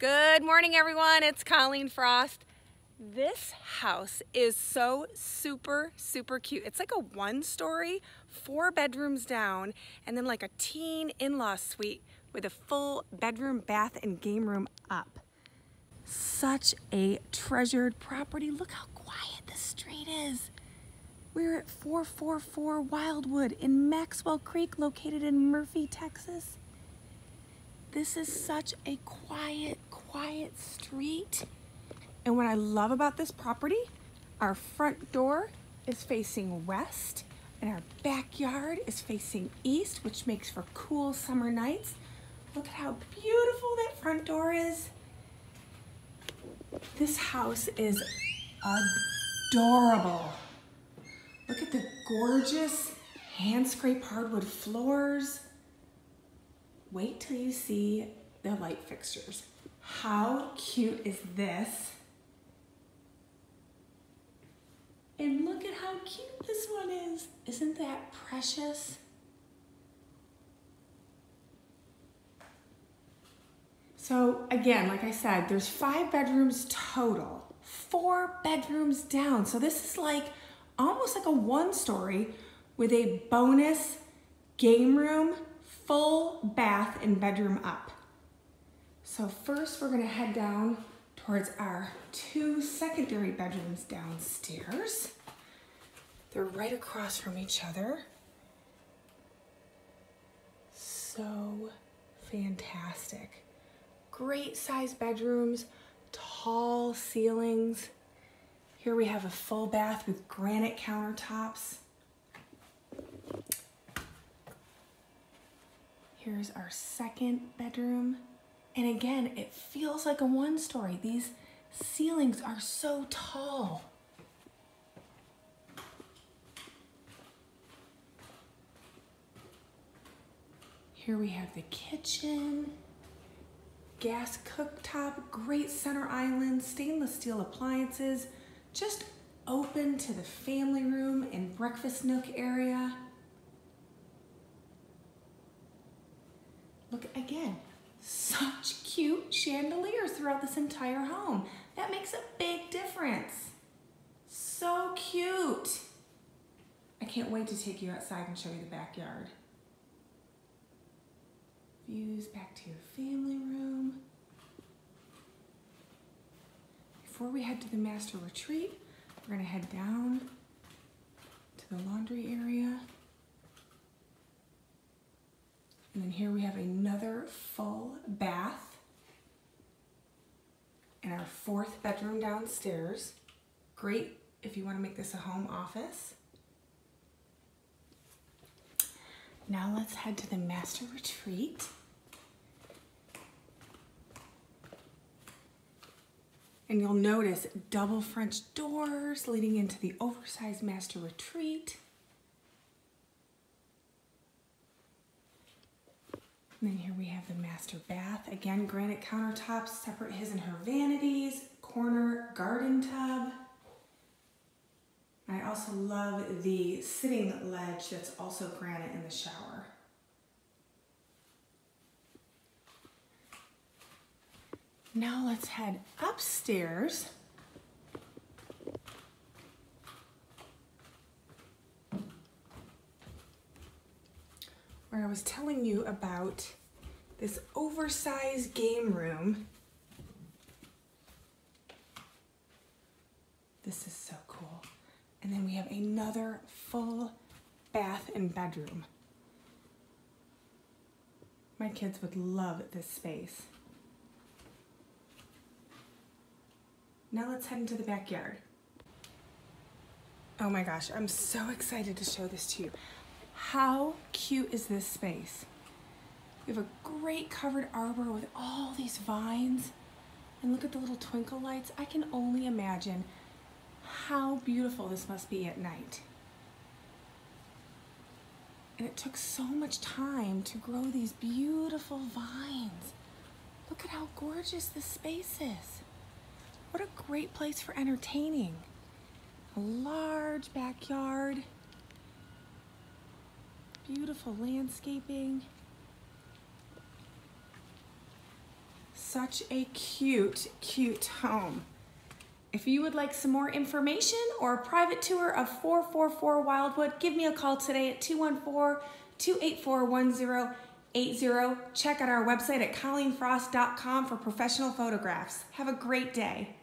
Good morning, everyone. It's Colleen Frost. This house is so super, super cute. It's like a one story, four bedrooms down, and then like a teen in-law suite with a full bedroom, bath, and game room up. Such a treasured property. Look how quiet the street is. We're at 444 Wildwood in Maxwell Creek, located in Murphy, Texas. This is such a quiet, quiet street. And what I love about this property, our front door is facing west and our backyard is facing east, which makes for cool summer nights. Look at how beautiful that front door is. This house is adorable. Look at the gorgeous hand scrape hardwood floors. Wait till you see the light fixtures. How cute is this? And look at how cute this one is. Isn't that precious? So again, like I said, there's five bedrooms total, four bedrooms down. So this is like almost like a one story with a bonus game room, full bath and bedroom up. So first we're gonna head down towards our two secondary bedrooms downstairs. They're right across from each other. So fantastic. Great size bedrooms, tall ceilings. Here we have a full bath with granite countertops. Here's our second bedroom. And again, it feels like a one story. These ceilings are so tall. Here we have the kitchen, gas cooktop, great center island, stainless steel appliances, just open to the family room and breakfast nook area. Look again, such cute chandeliers throughout this entire home. That makes a big difference. So cute. I can't wait to take you outside and show you the backyard. Views back to your family room. Before we head to the master retreat, we're gonna head down to the laundry area. And then here we have another full bath and our fourth bedroom downstairs. Great if you want to make this a home office. Now let's head to the master retreat. And you'll notice double French doors leading into the oversized master retreat. And then here we have the master bath. Again, granite countertops separate his and her vanities, corner garden tub. I also love the sitting ledge that's also granite in the shower. Now let's head upstairs. Was telling you about this oversized game room. This is so cool. And then we have another full bath and bedroom. My kids would love this space. Now let's head into the backyard. Oh my gosh, I'm so excited to show this to you. How cute is this space? We have a great covered arbor with all these vines. And look at the little twinkle lights. I can only imagine how beautiful this must be at night. And it took so much time to grow these beautiful vines. Look at how gorgeous this space is. What a great place for entertaining. A large backyard Beautiful landscaping. such a cute, cute home. If you would like some more information or a private tour of 444 Wildwood, give me a call today at 214-284-1080. Check out our website at colleenfrost.com for professional photographs. Have a great day.